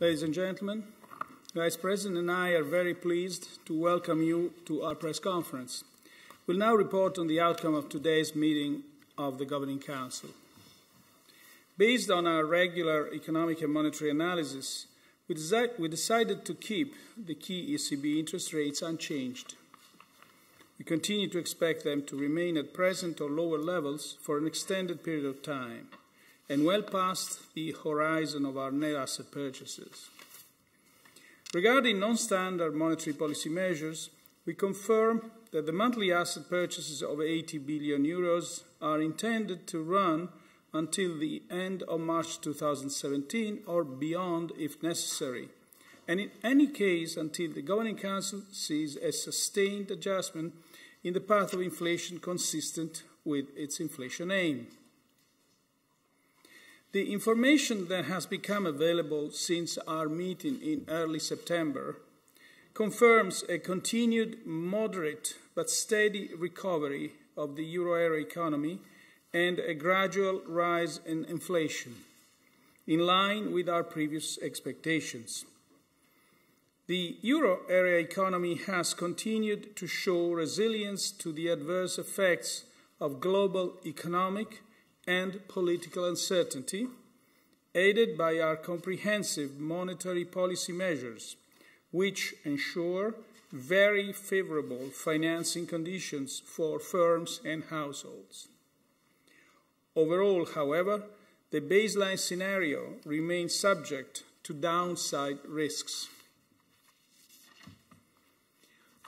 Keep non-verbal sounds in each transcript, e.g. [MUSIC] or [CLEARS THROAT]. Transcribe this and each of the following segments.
Ladies and gentlemen, Vice President and I are very pleased to welcome you to our press conference. We'll now report on the outcome of today's meeting of the Governing Council. Based on our regular economic and monetary analysis, we, we decided to keep the key ECB interest rates unchanged. We continue to expect them to remain at present or lower levels for an extended period of time and well past the horizon of our net asset purchases. Regarding non standard monetary policy measures, we confirm that the monthly asset purchases of 80 billion euros are intended to run until the end of March 2017 or beyond if necessary, and in any case until the Governing Council sees a sustained adjustment in the path of inflation consistent with its inflation aim. The information that has become available since our meeting in early September confirms a continued moderate but steady recovery of the euro area economy and a gradual rise in inflation, in line with our previous expectations. The euro area economy has continued to show resilience to the adverse effects of global economic and political uncertainty, aided by our comprehensive monetary policy measures, which ensure very favorable financing conditions for firms and households. Overall, however, the baseline scenario remains subject to downside risks.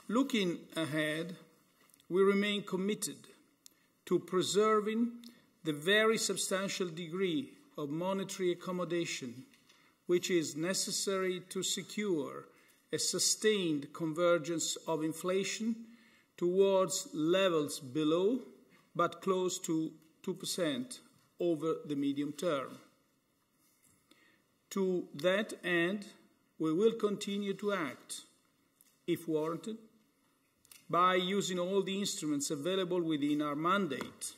Looking ahead, we remain committed to preserving the very substantial degree of monetary accommodation which is necessary to secure a sustained convergence of inflation towards levels below but close to 2% over the medium term. To that end, we will continue to act, if warranted, by using all the instruments available within our mandate.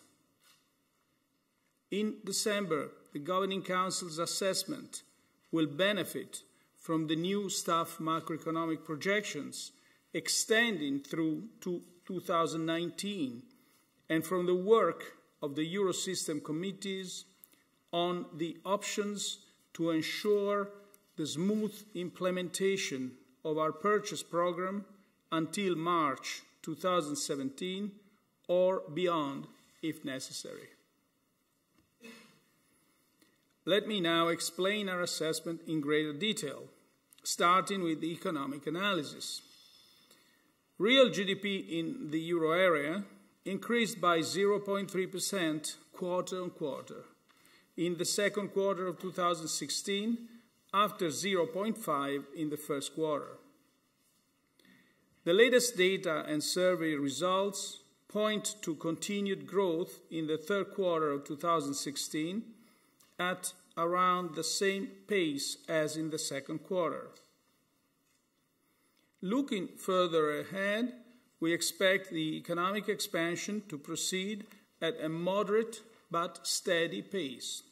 In December, the Governing Council's assessment will benefit from the new staff macroeconomic projections extending through to 2019 and from the work of the Eurosystem committees on the options to ensure the smooth implementation of our purchase program until March 2017 or beyond if necessary. Let me now explain our assessment in greater detail, starting with the economic analysis. Real GDP in the euro area increased by 0.3% quarter on quarter in the second quarter of 2016 after 0.5 in the first quarter. The latest data and survey results point to continued growth in the third quarter of 2016 at around the same pace as in the second quarter. Looking further ahead, we expect the economic expansion to proceed at a moderate but steady pace.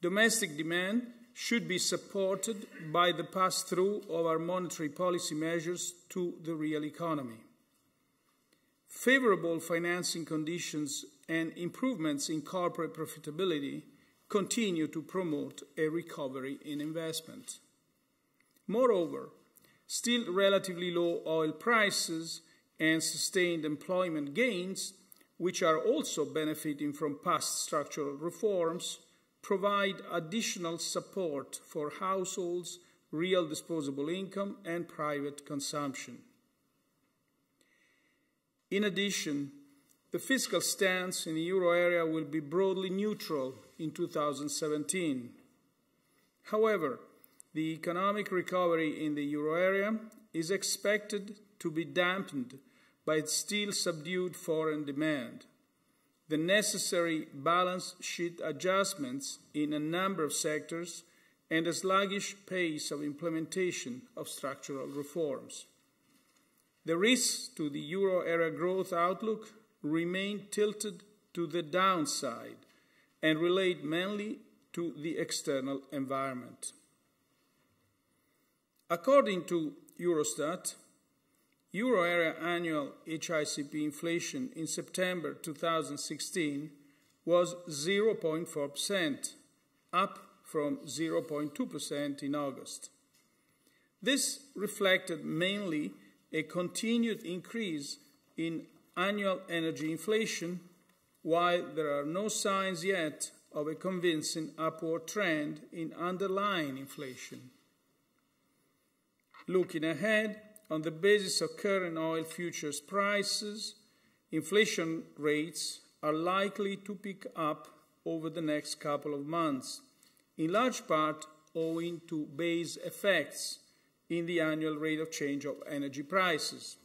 Domestic demand should be supported by the pass through of our monetary policy measures to the real economy. Favorable financing conditions and improvements in corporate profitability continue to promote a recovery in investment. Moreover, still relatively low oil prices and sustained employment gains, which are also benefiting from past structural reforms, provide additional support for households' real disposable income and private consumption. In addition, the fiscal stance in the euro area will be broadly neutral in 2017. However, the economic recovery in the euro area is expected to be dampened by still subdued foreign demand the necessary balance sheet adjustments in a number of sectors, and a sluggish pace of implementation of structural reforms. The risks to the euro area growth outlook remain tilted to the downside and relate mainly to the external environment. According to Eurostat, Euro area annual HICP inflation in September 2016 was 0.4%, up from 0.2% in August. This reflected mainly a continued increase in annual energy inflation, while there are no signs yet of a convincing upward trend in underlying inflation. Looking ahead, on the basis of current oil futures prices, inflation rates are likely to pick up over the next couple of months, in large part owing to base effects in the annual rate of change of energy prices.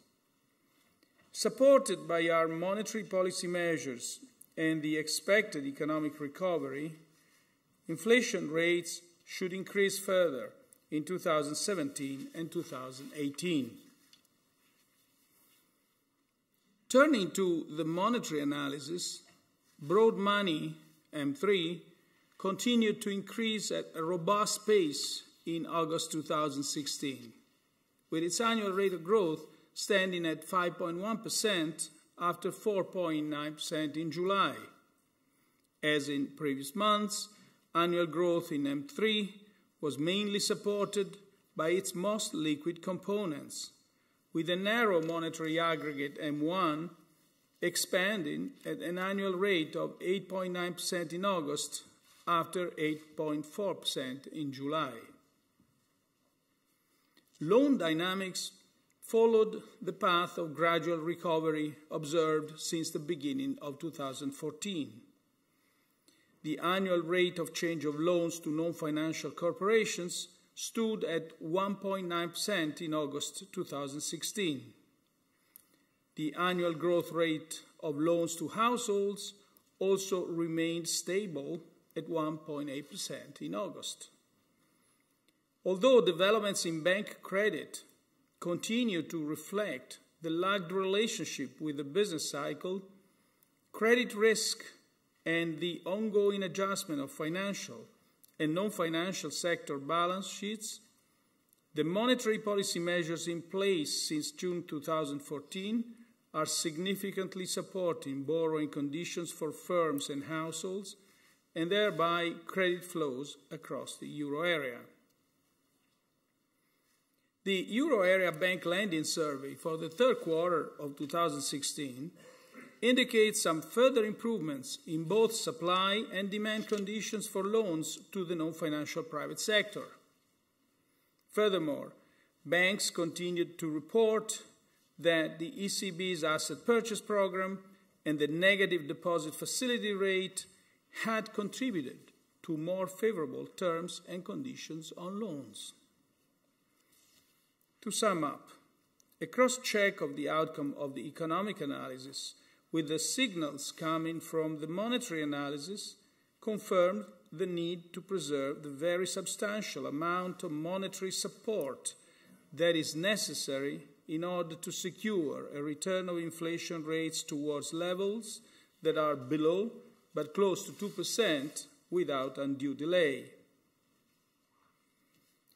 Supported by our monetary policy measures and the expected economic recovery, inflation rates should increase further in 2017 and 2018. Turning to the monetary analysis, broad money, M3, continued to increase at a robust pace in August 2016, with its annual rate of growth standing at 5.1% after 4.9% in July. As in previous months, annual growth in M3 was mainly supported by its most liquid components, with a narrow monetary aggregate M1 expanding at an annual rate of 8.9% in August after 8.4% in July. Loan dynamics followed the path of gradual recovery observed since the beginning of 2014 the annual rate of change of loans to non-financial corporations stood at 1.9% in August 2016. The annual growth rate of loans to households also remained stable at 1.8% in August. Although developments in bank credit continue to reflect the lagged relationship with the business cycle, credit risk and the ongoing adjustment of financial and non-financial sector balance sheets, the monetary policy measures in place since June 2014 are significantly supporting borrowing conditions for firms and households and thereby credit flows across the euro area. The euro area bank lending survey for the third quarter of 2016 indicates some further improvements in both supply and demand conditions for loans to the non-financial private sector. Furthermore, banks continued to report that the ECB's asset purchase program and the negative deposit facility rate had contributed to more favorable terms and conditions on loans. To sum up, a cross check of the outcome of the economic analysis with the signals coming from the monetary analysis, confirmed the need to preserve the very substantial amount of monetary support that is necessary in order to secure a return of inflation rates towards levels that are below but close to 2% without undue delay.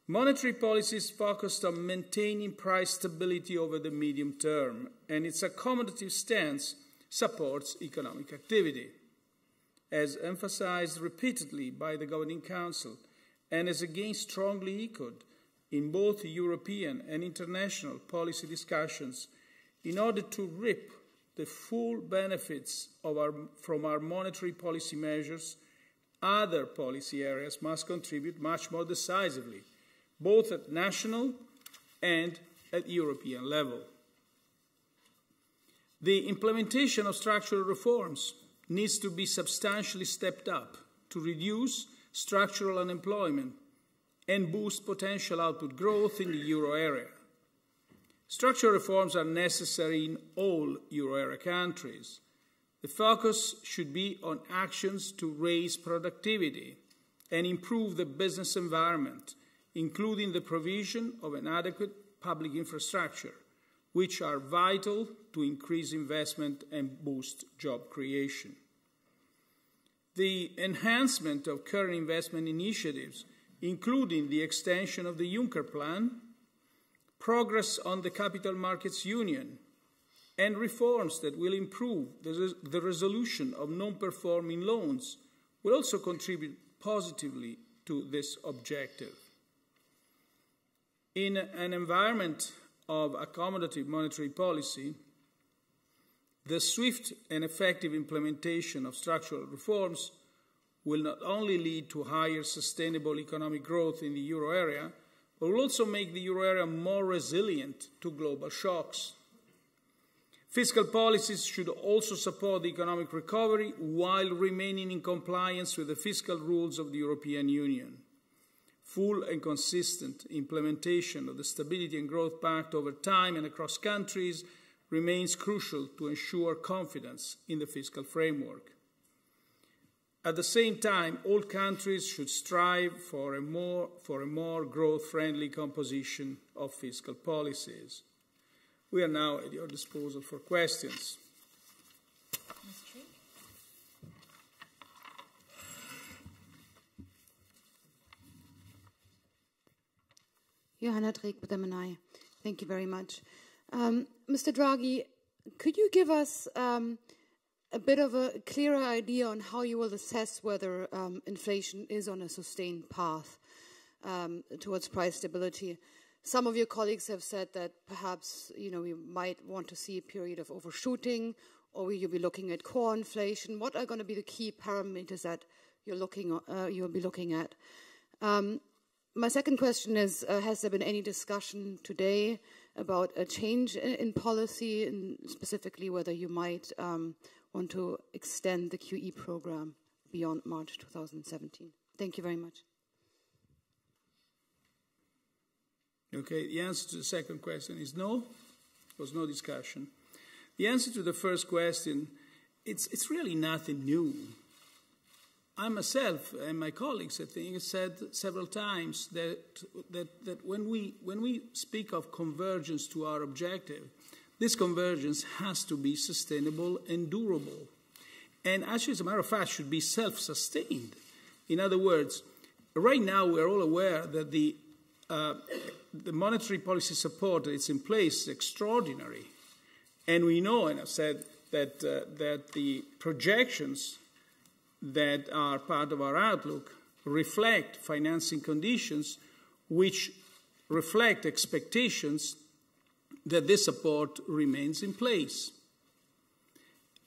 Monetary policies focused on maintaining price stability over the medium term, and its accommodative stance supports economic activity. As emphasized repeatedly by the Governing Council and as again strongly echoed in both European and international policy discussions, in order to reap the full benefits our, from our monetary policy measures, other policy areas must contribute much more decisively, both at national and at European level. The implementation of structural reforms needs to be substantially stepped up to reduce structural unemployment and boost potential output growth in the euro area. Structural reforms are necessary in all euro area countries. The focus should be on actions to raise productivity and improve the business environment, including the provision of an adequate public infrastructure which are vital to increase investment and boost job creation. The enhancement of current investment initiatives, including the extension of the Juncker Plan, progress on the Capital Markets Union, and reforms that will improve the, the resolution of non performing loans will also contribute positively to this objective. In an environment of accommodative monetary policy, the swift and effective implementation of structural reforms will not only lead to higher sustainable economic growth in the euro area, but will also make the euro area more resilient to global shocks. Fiscal policies should also support the economic recovery while remaining in compliance with the fiscal rules of the European Union. Full and consistent implementation of the Stability and Growth Pact over time and across countries remains crucial to ensure confidence in the fiscal framework. At the same time, all countries should strive for a more, for a more growth-friendly composition of fiscal policies. We are now at your disposal for questions. Johanna Treeck, Bedemenai. Thank you very much. Um, Mr. Draghi, could you give us um, a bit of a clearer idea on how you will assess whether um, inflation is on a sustained path um, towards price stability. Some of your colleagues have said that perhaps you know we might want to see a period of overshooting, or will you be looking at core inflation? What are going to be the key parameters that you're looking uh, you'll be looking at? My second question is: uh, Has there been any discussion today about a change in, in policy, and specifically whether you might um, want to extend the QE program beyond March 2017? Thank you very much. Okay, the answer to the second question is no. There was no discussion. The answer to the first question, it's, it's really nothing new. I myself and my colleagues, I think, said several times that, that, that when, we, when we speak of convergence to our objective, this convergence has to be sustainable and durable. And actually, as a matter of fact, should be self sustained. In other words, right now we're all aware that the, uh, the monetary policy support that is in place is extraordinary. And we know, and I've said, that, uh, that the projections that are part of our outlook reflect financing conditions which reflect expectations that this support remains in place.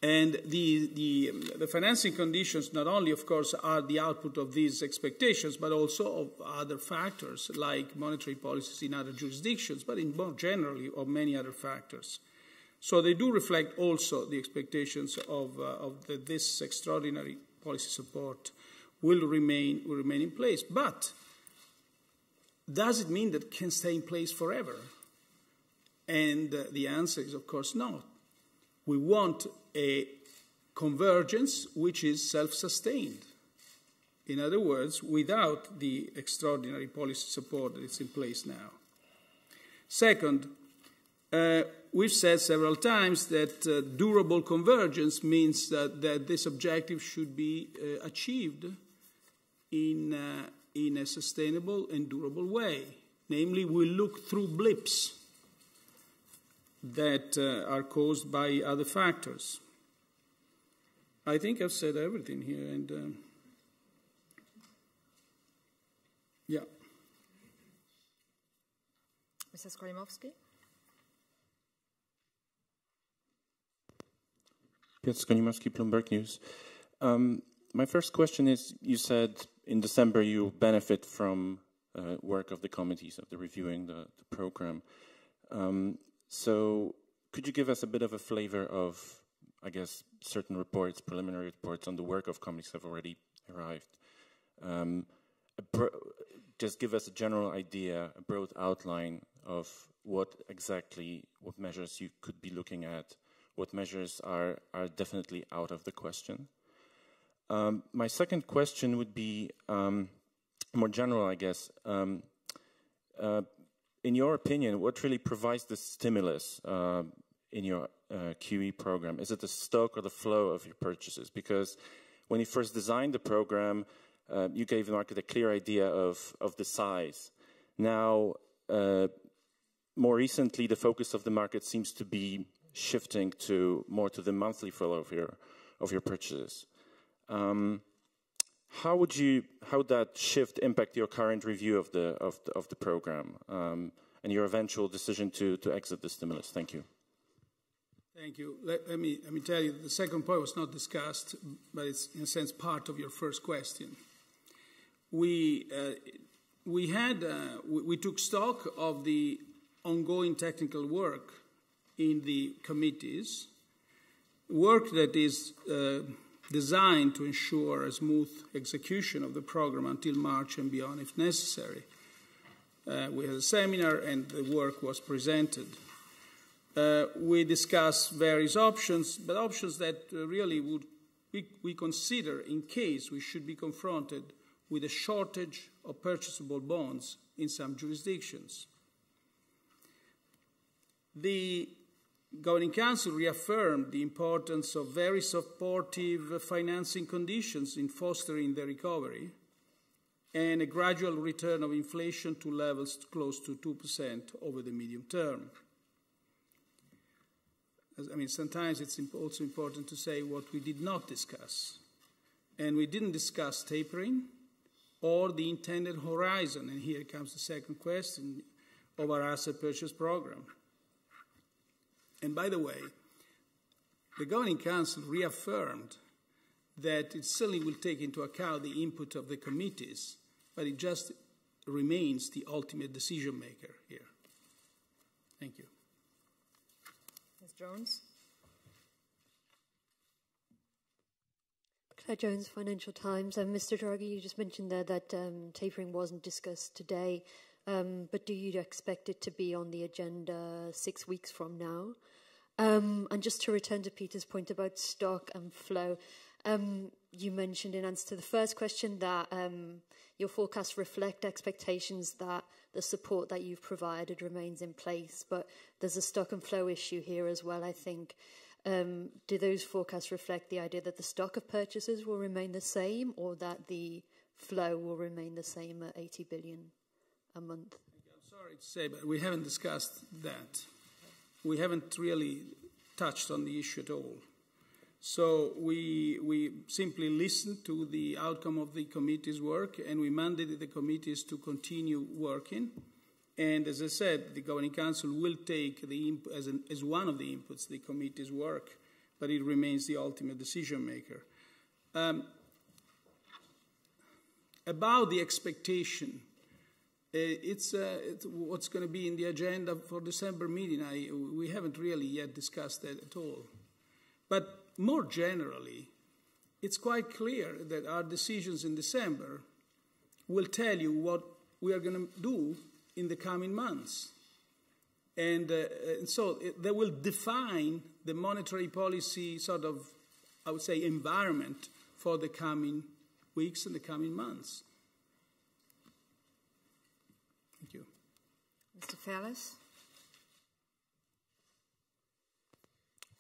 And the, the, the, financing conditions, not only, of course, are the output of these expectations, but also of other factors like monetary policies in other jurisdictions, but in more generally of many other factors. So they do reflect also the expectations of, uh, of the, this extraordinary policy support will remain, will remain in place. But does it mean that it can stay in place forever? And uh, the answer is, of course, not. We want a convergence which is self sustained. In other words, without the extraordinary policy support that is in place now. Second, uh, we've said several times that uh, durable convergence means that, that, this objective should be uh, achieved in, uh, in a sustainable and durable way. Namely, we look through blips that uh, are caused by other factors. I think I've said everything here, and um, yeah. Mrs. Skolimowski? Piotr Skolimowski, Bloomberg News. Um, my first question is, you said in December you benefit from uh, work of the committees of the reviewing the, the program. Um, so could you give us a bit of a flavor of, I guess, certain reports, preliminary reports on the work of committees have already arrived? Um, just give us a general idea, a broad outline of what exactly, what measures you could be looking at, what measures are, are definitely out of the question. Um, my second question would be um, more general, I guess. Um, uh, in your opinion, what really provides the stimulus uh, in your uh, QE program? Is it the stock or the flow of your purchases? Because when you first designed the program, uh, you gave the market a clear idea of, of the size. Now, uh, more recently, the focus of the market seems to be shifting to more to the monthly flow of your of your purchases. Um, how would you how would that shift impact your current review of the of the, of the program um, and your eventual decision to to exit the stimulus? Thank you. Thank you. Let, let, me let me tell you the second point was not discussed, but it's in a sense part of your first question. We uh, we had uh, we, we took stock of the ongoing technical work in the committees, work that is. Uh, designed to ensure a smooth execution of the program until March and beyond if necessary. Uh, we had a seminar and the work was presented. Uh, we discussed various options, but options that uh, really would we, we consider in case we should be confronted with a shortage of purchasable bonds in some jurisdictions. The Governing Council reaffirmed the importance of very supportive financing conditions in fostering the recovery and a gradual return of inflation to levels close to 2% over the medium term. I mean, sometimes it's also important to say what we did not discuss. And we didn't discuss tapering or the intended horizon. And here comes the second question of our asset purchase program. And by the way, the Governing Council reaffirmed that it certainly will take into account the input of the committees, but it just remains the ultimate decision maker here. Thank you. Ms. Jones? Claire Jones, Financial Times. Um, Mr. Draghi, you just mentioned there that um, tapering wasn't discussed today, um, but do you expect it to be on the agenda six weeks from now? Um, and just to return to Peter's point about stock and flow, um, you mentioned in answer to the first question that um, your forecasts reflect expectations that the support that you've provided remains in place, but there's a stock and flow issue here as well, I think. Um, do those forecasts reflect the idea that the stock of purchases will remain the same or that the flow will remain the same at 80 billion a month? I'm sorry to say, but we haven't discussed that we haven't really touched on the issue at all. So we, we simply listened to the outcome of the committee's work and we mandated the committees to continue working. And as I said, the Governing Council will take the as, an, as one of the inputs the committee's work, but it remains the ultimate decision maker. Um, about the expectation it's, uh, it's, what's going to be in the agenda for December meeting. I, we haven't really yet discussed that at all. But more generally, it's quite clear that our decisions in December will tell you what we are going to do in the coming months. And, uh, and so it, they will define the monetary policy sort of, I would say, environment for the coming weeks and the coming months. Mr. Fairless.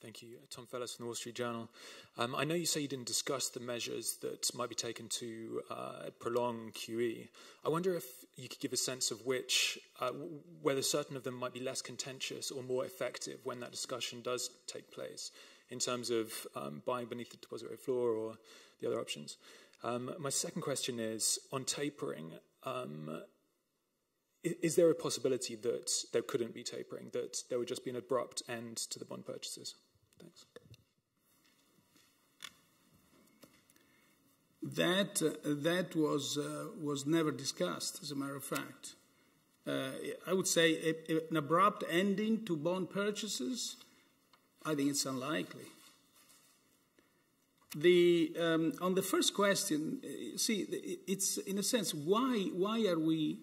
Thank you. Tom Fairless from the Wall Street Journal. Um, I know you say you didn't discuss the measures that might be taken to uh, prolong QE. I wonder if you could give a sense of which, uh, whether certain of them might be less contentious or more effective when that discussion does take place in terms of um, buying beneath the deposit rate floor or the other options. Um, my second question is on tapering. Is there a possibility that there couldn't be tapering, that there would just be an abrupt end to the bond purchases? Thanks. That, uh, that was, uh, was never discussed, as a matter of fact. Uh, I would say a, a, an abrupt ending to bond purchases, I think it's unlikely. The, um, on the first question, uh, see, it's in a sense, why, why are we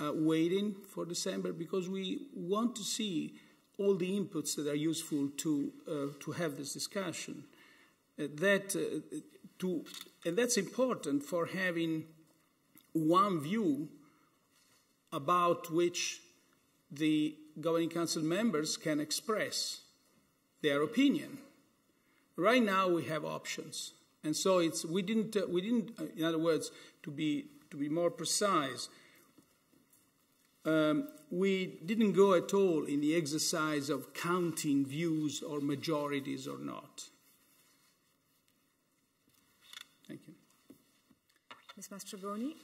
uh, waiting for December because we want to see all the inputs that are useful to uh, to have this discussion. Uh, that uh, to and that's important for having one view about which the governing council members can express their opinion. Right now we have options, and so it's we didn't uh, we didn't uh, in other words to be to be more precise Um, we didn't go at all in the exercise of counting views or majorities or not. Thank you. Ms. Mastrobuoni?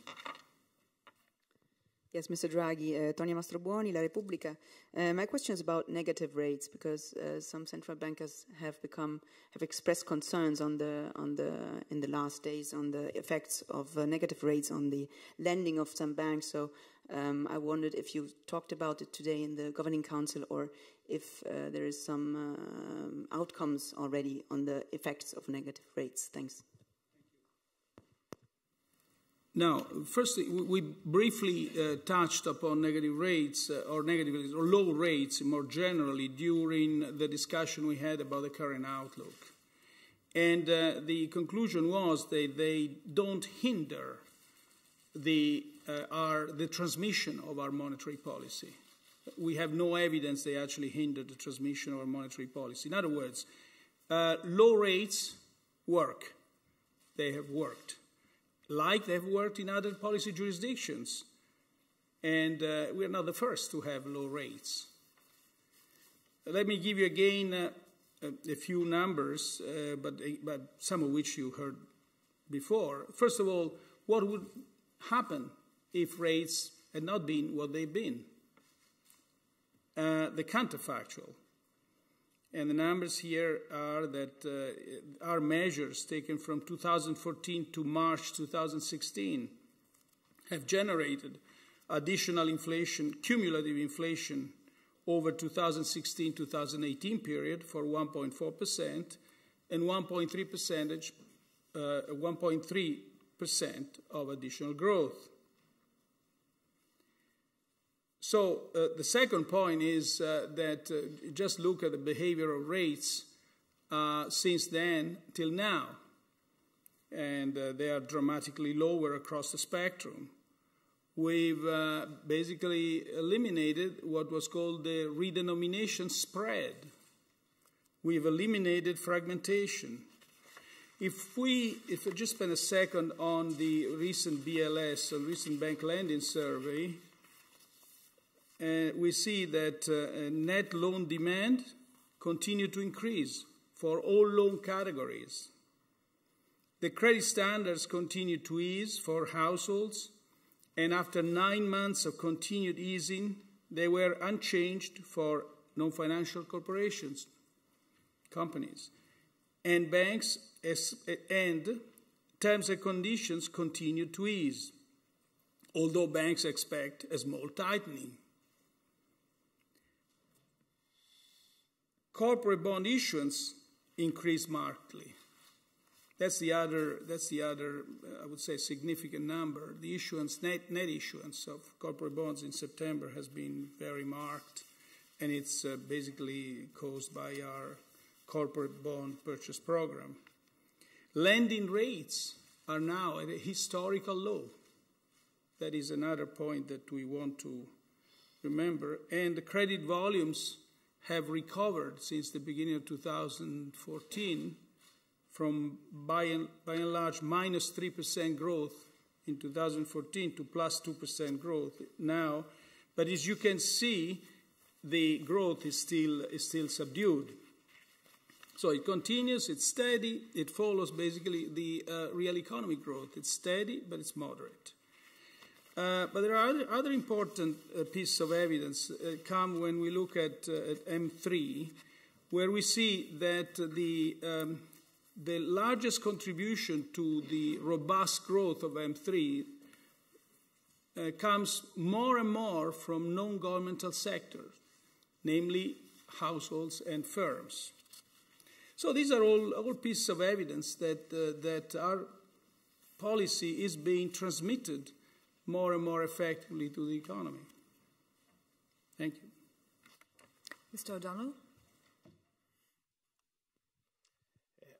Yes, Mr. Draghi, uh, Tonia Mastrobuoni, La Repubblica. Uh, my question is about negative rates because uh, some central bankers have become have expressed concerns on the on the in the last days on the effects of uh, negative rates on the lending of some banks. So um, I wondered if you talked about it today in the governing council or if uh, there is some um, outcomes already on the effects of negative rates. Thanks. Now, firstly, we briefly uh, touched upon negative rates uh, or negative or low rates more generally during the discussion we had about the current outlook. And uh, the conclusion was that they don't hinder the, uh, our, the transmission of our monetary policy. We have no evidence they actually hinder the transmission of our monetary policy. In other words, uh, low rates work. They have worked like they've worked in other policy jurisdictions. And uh, we're not the first to have low rates. Let me give you again uh, a, few numbers, uh, but, but some of which you heard before. First of all, what would happen if rates had not been what they've been? Uh, the counterfactual. And the numbers here are that uh, our measures taken from 2014 to March 2016 have generated additional inflation, cumulative inflation over 2016-2018 period for 1.4% and 1.3 percentage, uh, 1.3 percent of additional growth. So uh, the second point is uh, that uh, just look at the behavior of rates uh, since then till now, and uh, they are dramatically lower across the spectrum. We've uh, basically eliminated what was called the redenomination spread. We've eliminated fragmentation. If we, if we just spend a second on the recent BLS, on recent bank lending survey, we see that uh, net loan demand continued to increase for all loan categories. The credit standards continued to ease for households, and after nine months of continued easing, they were unchanged for non financial corporations, companies. And banks and terms and conditions continued to ease, although banks expect a small tightening. Corporate bond issuance increased markedly. That's the other, that's the other uh, I would say, significant number. The issuance, net, net issuance of corporate bonds in September has been very marked, and it's uh, basically caused by our corporate bond purchase program. Lending rates are now at a historical low. That is another point that we want to remember. And the credit volumes have recovered since the beginning of 2014 from by and, by and large minus 3% growth in 2014 to plus 2% growth now. But as you can see, the growth is still, is still subdued. So it continues, it's steady, it follows basically the uh, real economy growth. It's steady, but it's moderate. Uh, but there are other, other important uh, pieces of evidence uh, come when we look at, uh, at, M3, where we see that the, um, the largest contribution to the robust growth of M3 uh, comes more and more from non-governmental sectors, namely households and firms. So these are all, all pieces of evidence that, that our policy is being transmitted more and more effectively to the economy. Thank you. Mr. O'Donnell?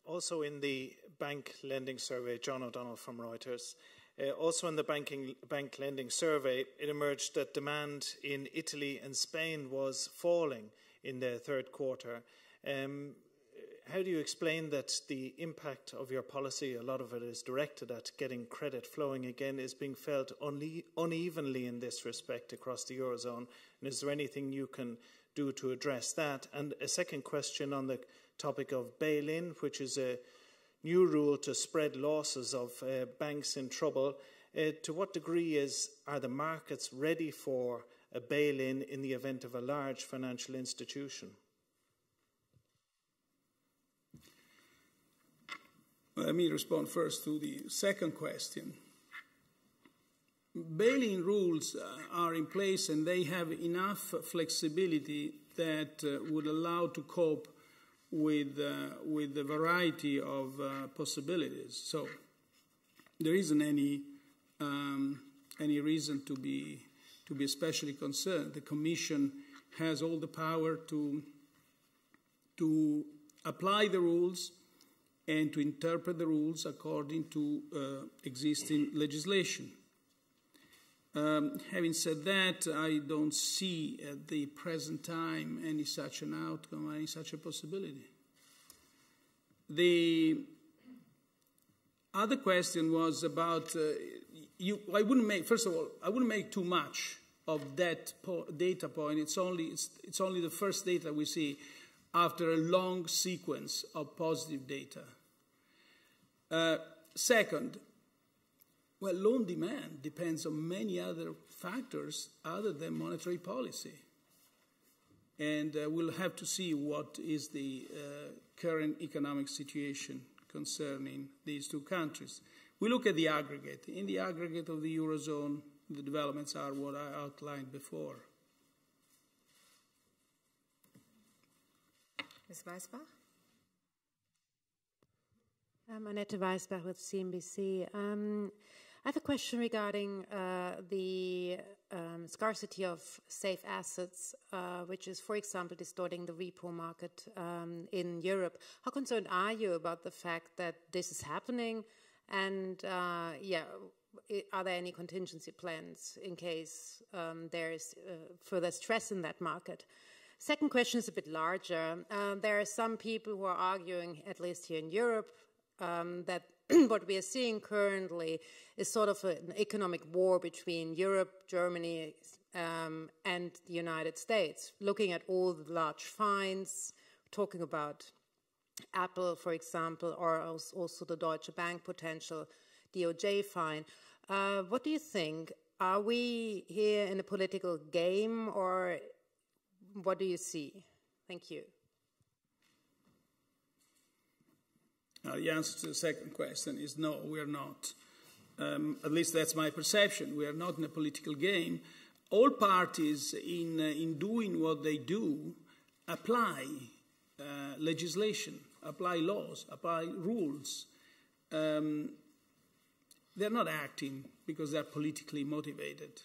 Also in the bank lending survey, John O'Donnell from Reuters, uh, also in the banking, bank lending survey, it emerged that demand in Italy and Spain was falling in the third quarter. Um, how do you explain that the impact of your policy, a lot of it is directed at getting credit flowing again, is being felt une- unevenly in this respect across the Eurozone? And is there anything you can do to address that? And a second question on the topic of bail in, which is a new rule to spread losses of uh, banks in trouble. Uh, to what degree is, are the markets ready for a bail in in the event of a large financial institution? Let me respond first to the second question. Bail-in rules uh, are in place and they have enough flexibility that uh, would allow to cope with, uh, with the variety of uh, possibilities. So there isn't any, um, any reason to be, to be especially concerned. The Commission has all the power to, to apply the rules and to interpret the rules according to uh, existing legislation. Um, having said that, I don't see at the present time any such an outcome, any such a possibility. The other question was about uh, you. I wouldn't make. First of all, I wouldn't make too much of that po data point. It's only it's, it's only the first data we see after a long sequence of positive data. Uh, second, well, loan demand depends on many other factors other than monetary policy. And uh, we'll have to see what is the uh, current economic situation concerning these two countries. We look at the aggregate. In the aggregate of the Eurozone, the developments are what I outlined before. Ms. Weisbach? I'm Annette Weisbach with CNBC. Um, I have a question regarding uh, the um, scarcity of safe assets, uh, which is, for example, distorting the repo market um, in Europe. How concerned are you about the fact that this is happening? And uh, yeah, are there any contingency plans in case um, there is uh, further stress in that market? Second question is a bit larger. Um, there are some people who are arguing, at least here in Europe, um, that [CLEARS THROAT] what we are seeing currently is sort of an economic war between Europe, Germany, um, and the United States, looking at all the large fines, talking about Apple, for example, or also the Deutsche Bank potential DOJ fine. Uh, what do you think? Are we here in a political game, or what do you see? Thank you. Now, the answer to the second question is no, we are not. Um, at least that's my perception. We are not in a political game. All parties, in, uh, in doing what they do, apply uh, legislation, apply laws, apply rules. Um, they're not acting because they're politically motivated.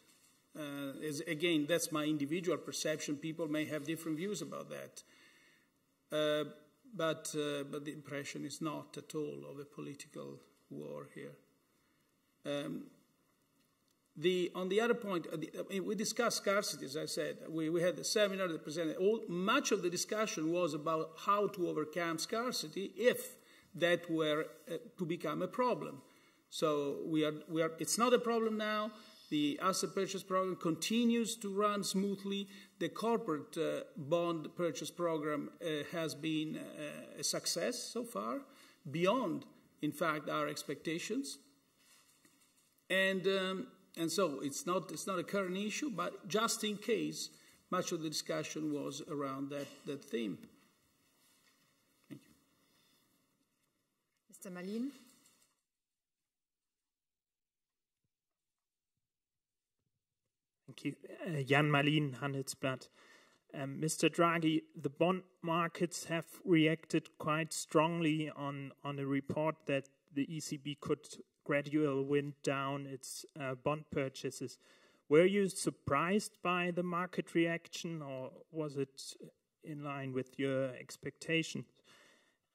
Uh, as, again, that's my individual perception. People may have different views about that. But, uh, but the impression is not at all of a political war here. Um, the, on the other point, uh, the, I mean, we discussed scarcity, as I said. We, we had the seminar that presented. All, much of the discussion was about how to overcome scarcity if that were uh, to become a problem. So we are, we are, it's not a problem now. The asset purchase program continues to run smoothly. The corporate uh, bond purchase program uh, has been uh, a success so far, beyond, in fact, our expectations. And, um, and so it's not, it's not a current issue, but just in case, much of the discussion was around that, that theme. Thank you. Mr. Mallien. Thank you. Uh, Jan Mallien, Handelsblatt. Um, Mr. Draghi, the bond markets have reacted quite strongly on, on a report that the ECB could gradually wind down its uh, bond purchases. Were you surprised by the market reaction, or was it in line with your expectations?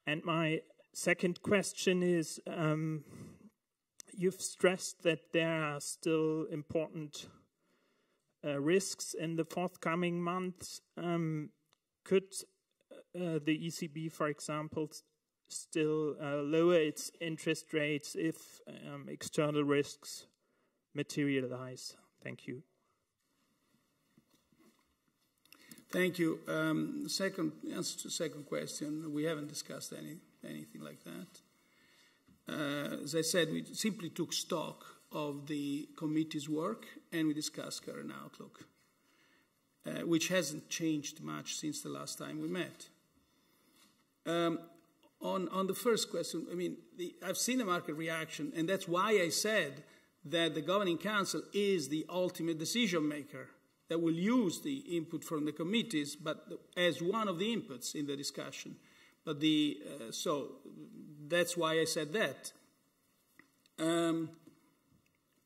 And my second question is um, you've stressed that there are still important risks in the forthcoming months. Um, could uh, the ECB, for example, still uh, lower its interest rates if um, external risks materialize? Thank you. Thank you. Um, second answer to second question, we haven't discussed any anything like that. Uh, as I said, we simply took stock of the committee's work and we discussed current outlook, uh, which hasn't changed much since the last time we met. Um, on, on the first question, I mean, the, I've seen the market reaction, and that's why I said that the Governing Council is the ultimate decision maker that will use the input from the committees, but as one of the inputs in the discussion. But the uh, so that's why I said that. Um,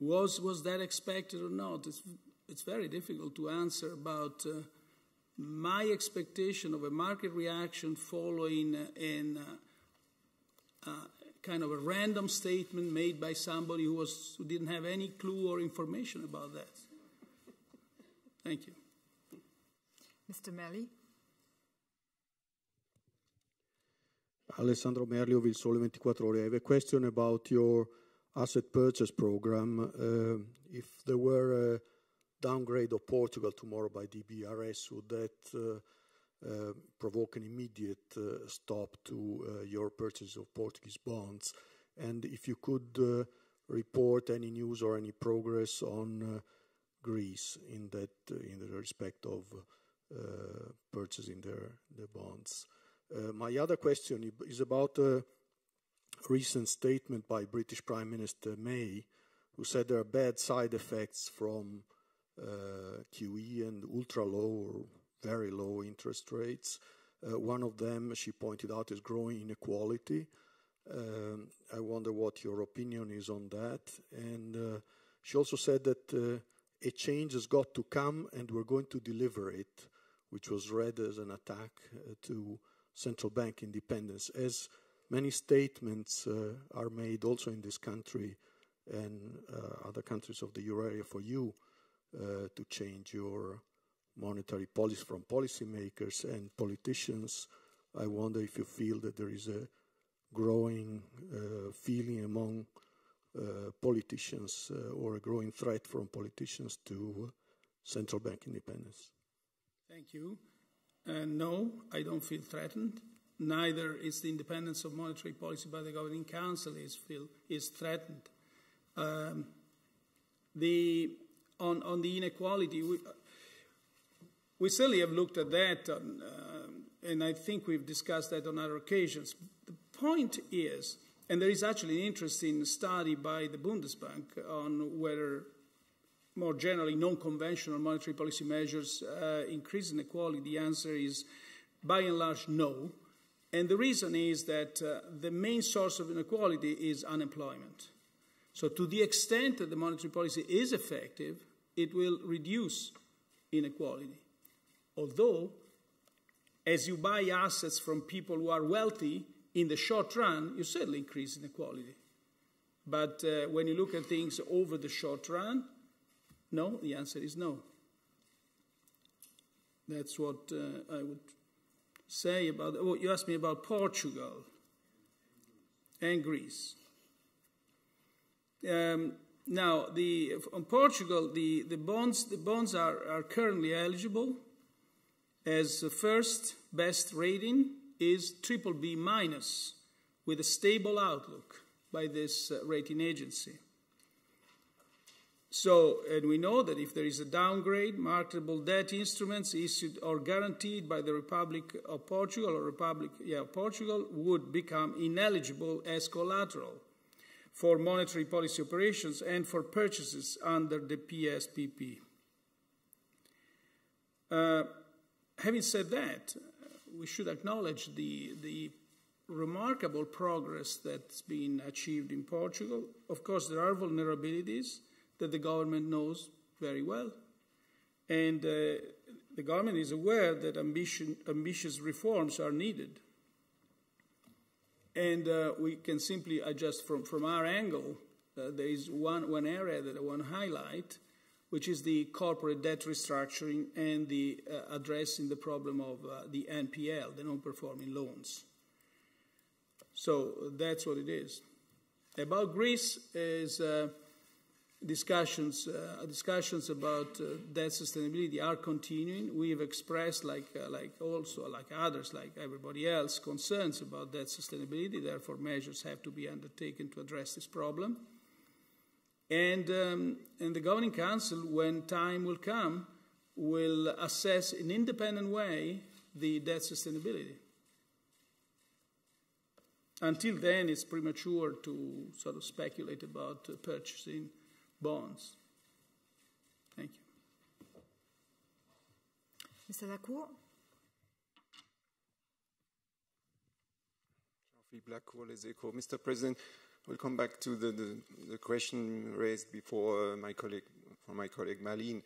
was was that expected or not? It's it's very difficult to answer about. Uh, my expectation of a market reaction following in uh, uh, kind of a random statement made by somebody who, was, who didn't have any clue or information about that. Thank you. Mr. Merli. Alessandro Merli Il Sole 24 Ore. I have a question about your asset purchase program. Uh, if there were a downgrade of Portugal tomorrow by DBRS, would that uh, uh, provoke an immediate uh, stop to uh, your purchase of Portuguese bonds? And if you could uh, report any news or any progress on Greece in that in the respect of purchasing their, bonds. my other question is about recent statement by British Prime Minister May, who said there are bad side effects from uh, QE and ultra low or very low interest rates. Uh, one of them, she pointed out, is growing inequality. Um, I wonder what your opinion is on that. And uh, she also said that uh, a change has got to come and we're going to deliver it, which was read as an attack uh, to central bank independence. As many statements uh, are made also in this country and other countries of the euro area for you, uh, to change your monetary policy from policymakers and politicians. I wonder if you feel that there is a growing uh, feeling among uh, politicians uh, or a growing threat from politicians to central bank independence. Thank you. Uh, no, I don't feel threatened. Neither is the independence of monetary policy by the governing council is, feel, is threatened. Um, the on, on the inequality, we, we certainly have looked at that, on, uh, and I think we've discussed that on other occasions. The point is, and there is actually an interesting study by the Bundesbank on whether more generally non-conventional monetary policy measures uh, increase inequality. The answer is by and large no. And the reason is that uh, the main source of inequality is unemployment. So to the extent that the monetary policy is effective, it will reduce inequality. Although, as you buy assets from people who are wealthy, in the short run, you certainly increase inequality. But uh, when you look at things over the short run, no, the answer is no. That's what uh, I would say about. Oh, you asked me about Portugal and Greece. Um, now, the, on Portugal, the, the bonds, the bonds are, are currently eligible as the first best rating is triple B minus with a stable outlook by this uh, rating agency. So, and we know that if there is a downgrade, marketable debt instruments issued or guaranteed by the Republic of Portugal or Republic, yeah, Portugal would become ineligible as collateral for monetary policy operations and for purchases under the PSPP. Uh, having said that, we should acknowledge the, the remarkable progress that's been achieved in Portugal. Of course, there are vulnerabilities that the government knows very well. And uh, the government is aware that ambition, ambitious reforms are needed. And uh, we can simply adjust from, from our angle. Uh, there is one, one area that I want to highlight, which is the corporate debt restructuring and the uh, addressing the problem of uh, the NPL, the non-performing loans. So that's what it is. About Greece is uh, discussions uh, discussions about uh, debt sustainability are continuing. We have expressed, like uh, like also like others, like everybody else, concerns about debt sustainability. Therefore, measures have to be undertaken to address this problem. And um, and the governing council, when time will come, will assess in independent way the debt sustainability. Until then, it's premature to sort of speculate about uh, purchasing bonds. Thank you. Mr. Lacour. Jean-Philippe Lacour, Mr. President, we'll come back to the, the, the question raised before uh, my colleague, from my colleague Mallien.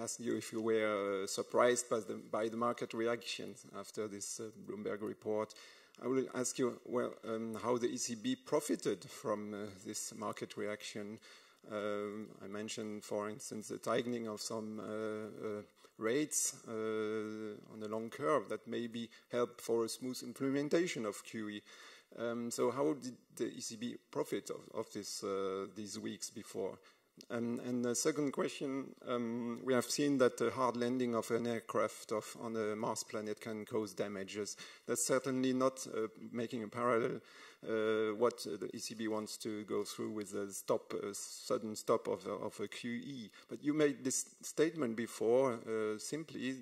Asked you if you were uh, surprised by the, by the market reactions after this uh, Bloomberg report. I will ask you well, um, how the ECB profited from uh, this market reaction um, I mentioned, for instance, the tightening of some uh, uh, rates uh, on the long curve that maybe help for a smooth implementation of QE. Um, so how did the ECB profit of, of this, these weeks before? Um, and the second question, um, we have seen that the hard landing of an aircraft of, on a Mars planet can cause damages. That's certainly not uh, making a parallel uh, what the ECB wants to go through with a stop, a sudden stop of, of a QE. But you made this statement before, uh, simply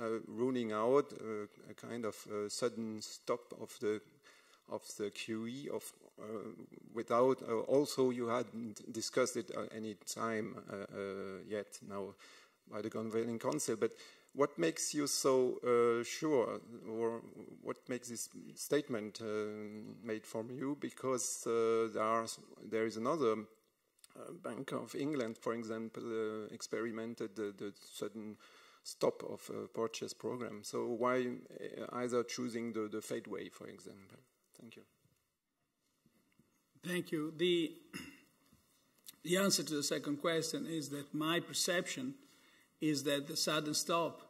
uh, ruling out a kind of sudden stop of the of the QE of uh, without uh, also you hadn't discussed it at any time uh, yet now by the governing council but what makes you so uh, sure, or what makes this statement uh, made from you? Because uh, there, are, there is another uh, Bank of England, for example, experimented the, the, sudden stop of a purchase program. So why either choosing the, the Fed way, for example? Thank you. Thank you. The, the answer to the second question is that my perception is that the sudden stop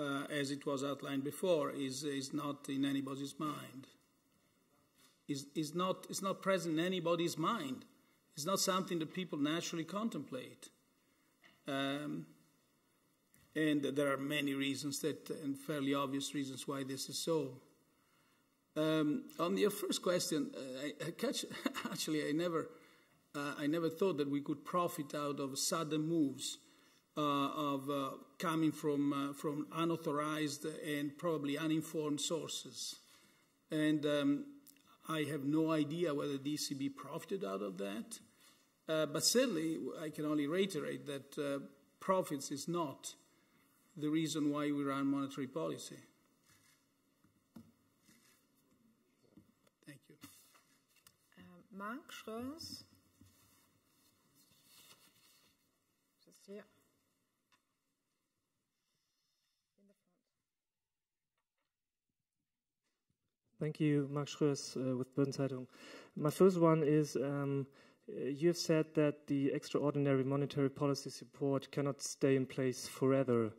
uh, as it was outlined before, is, is not in anybody's mind. Is, is, not, is not present in anybody's mind. It's not something that people naturally contemplate. Um, and there are many reasons that, and fairly obvious reasons why this is so. Um, on your first question, uh, I, I catch, [LAUGHS] actually, I never, uh, I never thought that we could profit out of sudden moves of uh, coming from, uh, from unauthorized and probably uninformed sources. And um, I have no idea whether the ECB profited out of that. Uh, but certainly, I can only reiterate that uh, profits is not the reason why we run monetary policy. Thank you. Um, Mark Schreurs. Just here. Thank you, Mark Schreurs uh, with Börsen-Zeitung. My first one is um, you have said that the extraordinary monetary policy support cannot stay in place forever.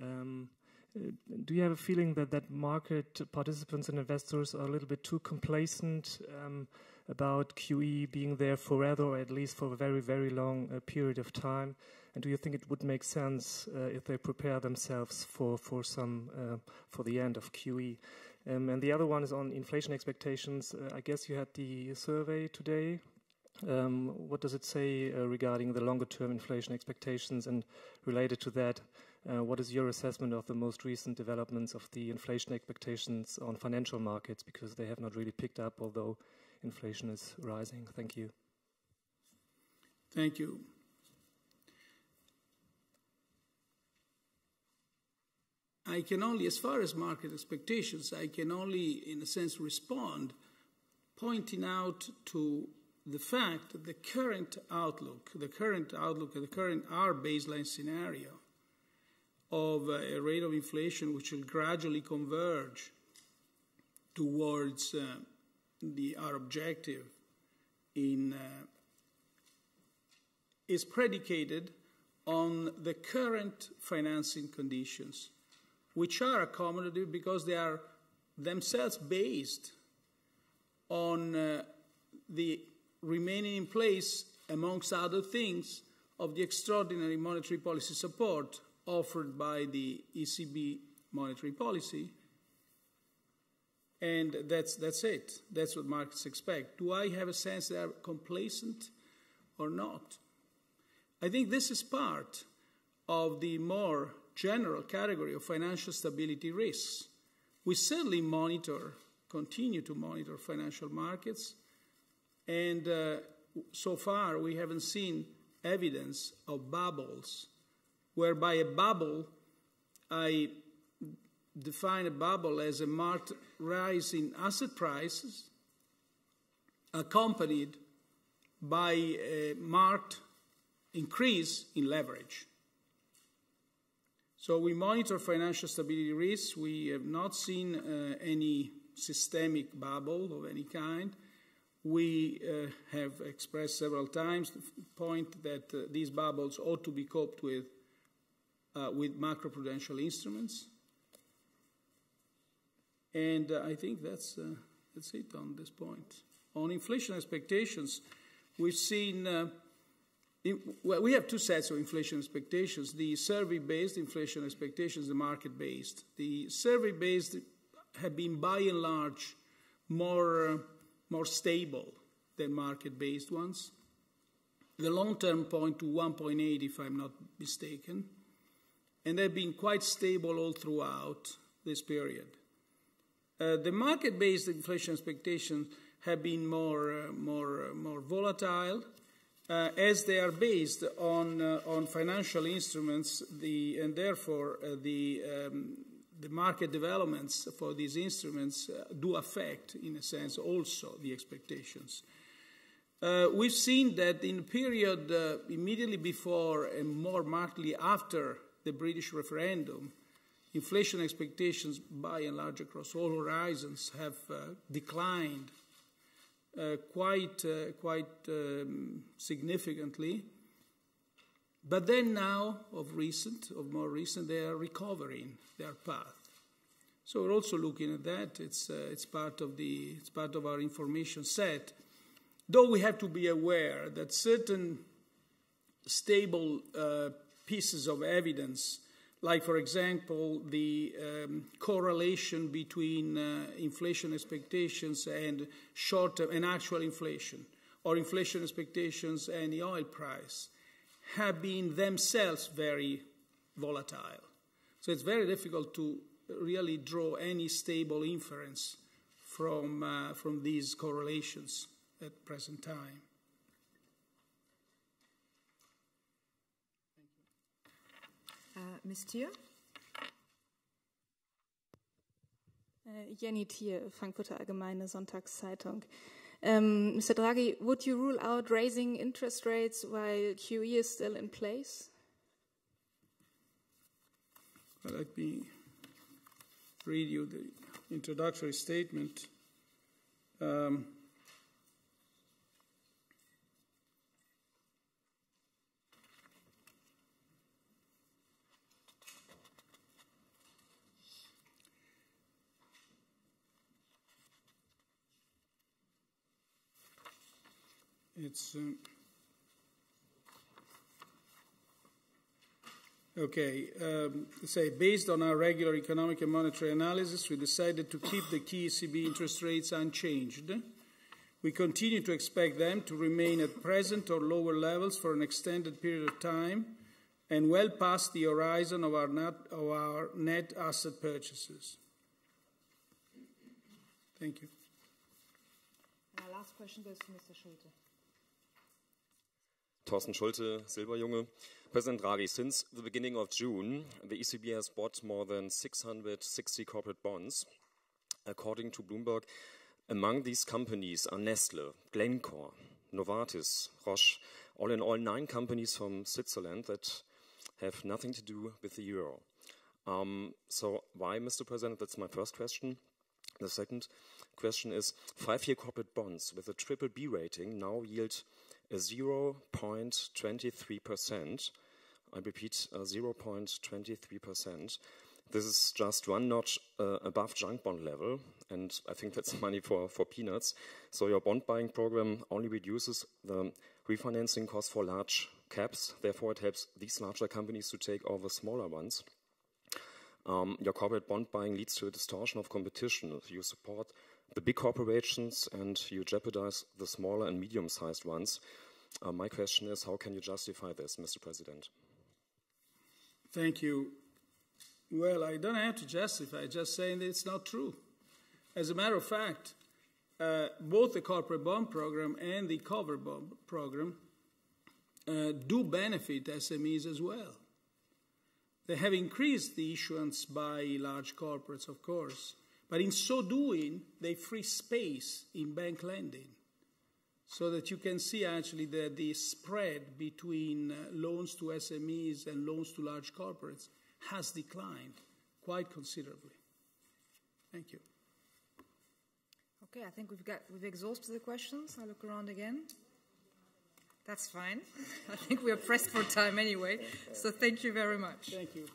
Um, uh, do you have a feeling that that market participants and investors are a little bit too complacent um, about QE being there forever, or at least for a very, very long uh, period of time? And do you think it would make sense uh, if they prepare themselves for for some uh, for the end of QE? Um, and the other one is on inflation expectations. Uh, I guess you had the survey today. Um, what does it say regarding the longer term inflation expectations? And related to that, uh, what is your assessment of the most recent developments of the inflation expectations on financial markets? Because they have not really picked up, although inflation is rising. Thank you. Thank you. I can only, as far as market expectations, I can only, in a sense, respond pointing out to the fact that the current outlook, the current outlook, the current our baseline scenario of a rate of inflation which will gradually converge towards uh, the our objective in uh, is predicated on the current financing conditions, which are accommodative because they are themselves based on uh, the remaining in place, amongst other things, of the extraordinary monetary policy support offered by the ECB monetary policy. And that's, that's it. That's what markets expect. Do I have a sense they are complacent or not? I think this is part of the more general category of financial stability risks. We certainly monitor, continue to monitor financial markets, and uh, so far we haven't seen evidence of bubbles, whereby a bubble, I define a bubble as a marked rise in asset prices accompanied by a marked increase in leverage. So we monitor financial stability risks. We have not seen uh, any systemic bubble of any kind. We uh, have expressed several times the point that uh, these bubbles ought to be coped with uh, with macroprudential instruments. And uh, I think that's, uh, that's it on this point. On inflation expectations, we've seen well, we have two sets of inflation expectations the survey based inflation expectations, the market based. The survey based have been by and large more, more stable than market based ones. The long term point to 1.8, if I'm not mistaken, and they've been quite stable all throughout this period. Uh, the market based inflation expectations have been more, uh, more, uh, more volatile uh, as they are based on, uh, on financial instruments, the, and therefore uh, the, um, the market developments for these instruments uh, do affect, in a sense, also the expectations. Uh, we've seen that in the period uh, immediately before and more markedly after the British referendum, inflation expectations by and large across all horizons have declined quite, uh, quite um, significantly. But then now, of recent, of more recent, they are recovering their path. So we're also looking at that. It's, uh, it's, part of the, it's part of our information set. Though we have to be aware that certain stable uh, pieces of evidence like, for example, the um, correlation between uh, inflation expectations and short term and actual inflation, or inflation expectations and the oil price, have been themselves very volatile. So it's very difficult to really draw any stable inference from, uh, from these correlations at present time. Ms. Thier? Äh, Jenny Thier, Frankfurter Allgemeine Sonntagszeitung. Um, Mr. Draghi, would you rule out raising interest rates while QE is still in place? Well, let me read you the introductory statement. Um, It's um, okay. Um, say based on our regular economic and monetary analysis, we decided to keep the key ECB interest rates unchanged. We continue to expect them to remain at present or lower levels for an extended period of time and well past the horizon of our net, of our net asset purchases. Thank you. Our last question goes to Mr. Schulte. Thorsten Schulte, Silberjunge. President Draghi, since the beginning of June, the ECB has bought more than 660 corporate bonds. According to Bloomberg, among these companies are Nestle, Glencore, Novartis, Roche, all in all nine companies from Switzerland that have nothing to do with the euro. Um, so why, Mr. President? That's my first question. The second question is, five-year corporate bonds with a triple B rating now yield 0.23%. I repeat, uh, 0.23%. This is just one notch uh, above junk bond level, and I think that's [LAUGHS] money for, for peanuts. So your bond buying program only reduces the refinancing cost for large caps. Therefore, it helps these larger companies to take over smaller ones. Um, your corporate bond buying leads to a distortion of competition. You support the big corporations and you jeopardize the smaller and medium-sized ones. Uh, my question is, how can you justify this, Mr. President? Thank you. Well, I don't have to justify, just saying that it's not true. As a matter of fact, uh, both the corporate bond program and the cover bond program uh, do benefit SMEs as well. They have increased the issuance by large corporates, of course, but in so doing, they free space in bank lending so that you can see actually that the spread between uh, loans to SMEs and loans to large corporates has declined quite considerably. Thank you. Okay, I think we've got we've exhausted the questions. I look around again. That's fine. [LAUGHS] I think we are pressed for time anyway. So thank you very much. Thank you.